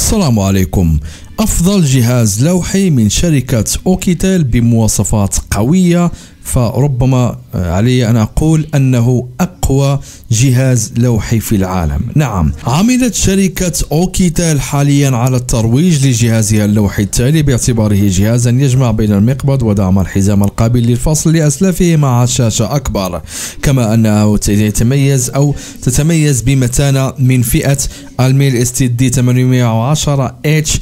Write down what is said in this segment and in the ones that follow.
السلام عليكم. أفضل جهاز لوحي من شركة أوكيتل بمواصفات قوية. فربما علي أن أقول أنه أقوى جهاز لوحي في العالم. نعم عملت شركة أوكيتال حاليا على الترويج لجهازها اللوحي التالي باعتباره جهازا يجمع بين المقبض ودعم الحزام القابل للفصل لأسلافه مع شاشة أكبر. كما أنه يتميز أو تتميز بمتانة من فئة ال MIL-STD 810 H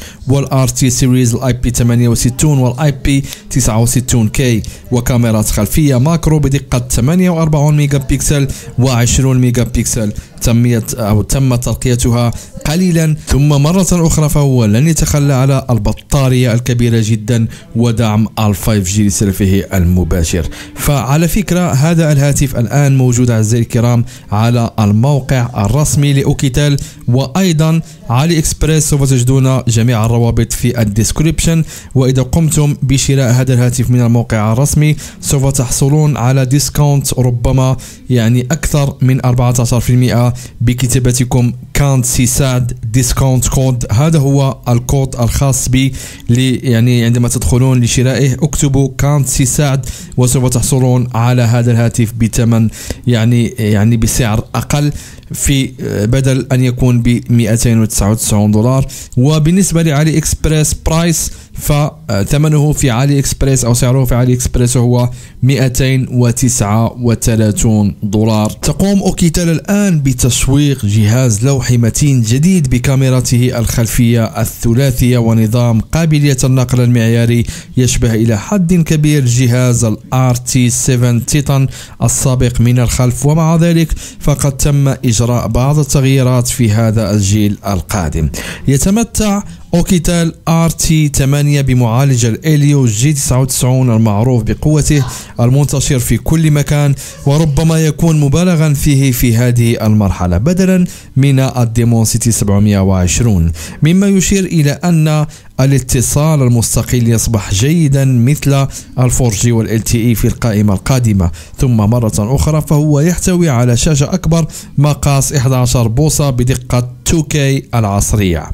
وال RT series ال IP 68 وال IP 69 K. وكاميرات خلفية macro بدقة 48 ميجا بكسل و20 ميجا بكسل تمت أو تم ترقيتها قليلا ثم مرة أخرى فهو لن يتخلى على البطارية الكبيرة جدا ودعم ال 5 G لسلفه المباشر. فعلى فكرة هذا الهاتف الآن موجود أعزائي الكرام على الموقع الرسمي لأوكيتال وأيضا AliExpress سوف تجدون جميع الروابط في ال description. وإذا قمتم بشراء هذا الهاتف من الموقع الرسمي سوف تحصلون على discount ربما يعني أكثر من 14% بكتابتكم كانت سيساد discount code هذا هو الكود الخاص بي يعني عندما تدخلون لشرائه اكتبوا كانت سيساد وسوف تحصلون على هذا الهاتف بثمن يعني يعني بسعر أقل في بدل أن يكون ب 299 دولار. وبالنسبة لعلي إكسبريس price فثمنه في علي إكسبريس أو سعره في علي إكسبريس هو 239 دولار. تقوم أوكيتال الآن بتسويق جهاز لوحي متين جديد بكاميرته الخلفية الثلاثية ونظام قابلية النقل المعياري يشبه إلى حد كبير جهاز ال RT 7 Titan السابق من الخلف. ومع ذلك فقد تم إجراء بعض التغييرات في هذا الجيل القادم. يتمتع أوكيتال RT 8 بمعالج ال Helio G 99 المعروف بقوته المنتشر في كل مكان وربما يكون مبالغا فيه في هذه المرحلة بدلا من ال Dimensity 720 مما يشير إلى أن الاتصال المستقل يصبح جيدا مثل الفور والال تي إي في القائمة القادمة. ثم مرة أخرى فهو يحتوي على شاشة أكبر مقاس 11 بوصة بدقة 2K العصرية.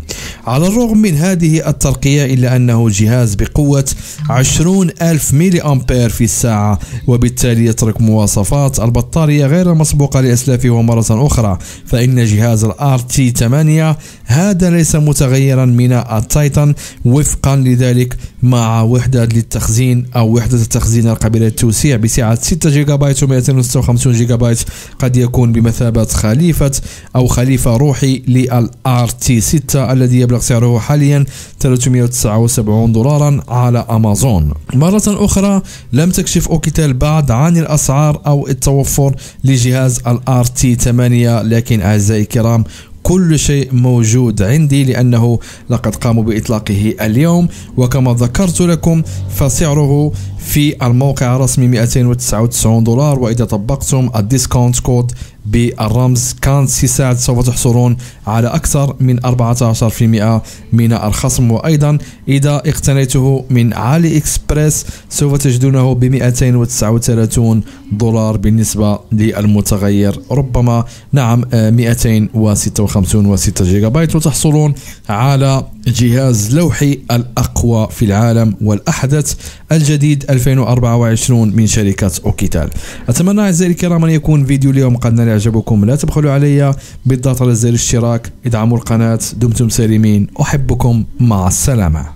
على الرغم من هذه الترقية إلا أنه جهاز بقوة 20 ألف ميلي أمبير في الساعة وبالتالي يترك مواصفات البطارية غير مسبوقة لأسلافه مرة أخرى فإن جهاز ال RT 8 هذا ليس متغيرا من ال Titan وفقا لذلك مع وحدة للتخزين أو وحدة التخزين القابلة للتوسيع بسعة 6 جيجا بايت و256 جيجا بايت قد يكون بمثابة خليفة أو خليفة روحي لل RT 6 الذي يبلغ سعره حاليا 379 دولارا على أمازون. مرة أخرى لم تكشف أوكيتال بعد عن الأسعار أو التوفر لجهاز ال RT 8 لكن أعزائي الكرام كل شيء موجود عندي لأنه لقد قاموا بإطلاقه اليوم وكما ذكرت لكم فسعره في الموقع الرسمي 299 دولار وإذا طبقتم ال discount code بالرمز كان سيساعد سوف تحصلون على أكثر من 14% من الخصم. وأيضا إذا اقتنيته من علي إكسبريس سوف تجدونه ب 239 دولار بالنسبة للمتغير. ربما نعم 256 و6 جيجا بايت وتحصلون على جهاز لوحي الأقوى في العالم والأحدث الجديد 2024 من شركة أوكيتال. أتمنى أعزائي الكرام أن يكون فيديو اليوم قد نال إعجابكم لا تبخلوا علي بالضغط على زر الاشتراك. ادعموا القناة دمتم سالمين. أحبكم. مع السلامة.